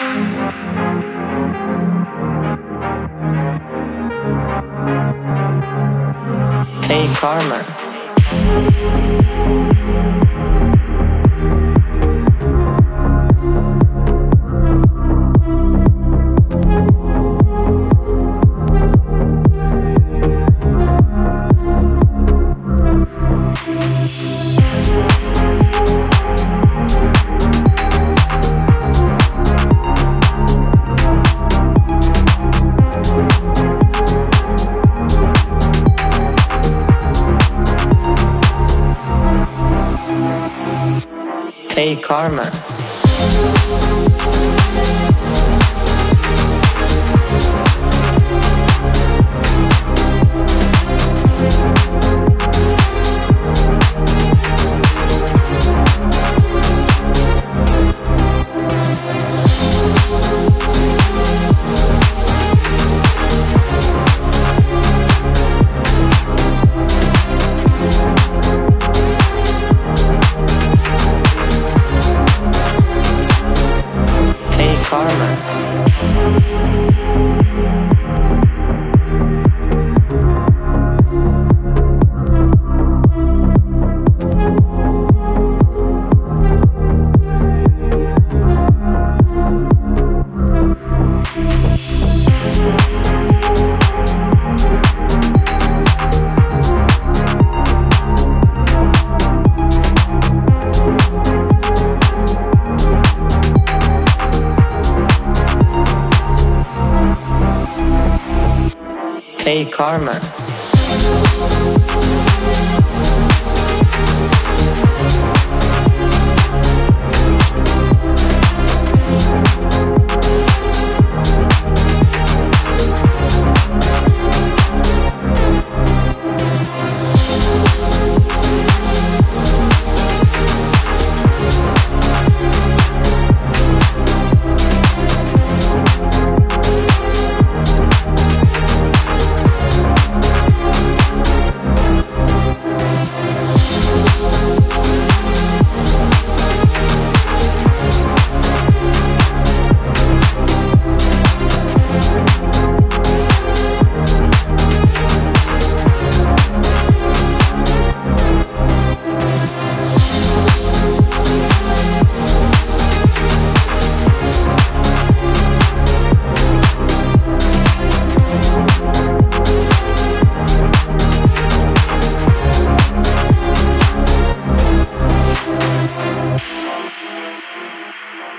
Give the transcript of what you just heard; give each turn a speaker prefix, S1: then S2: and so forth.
S1: Hey Karma. Hey Karma. Karma. Hey Karma.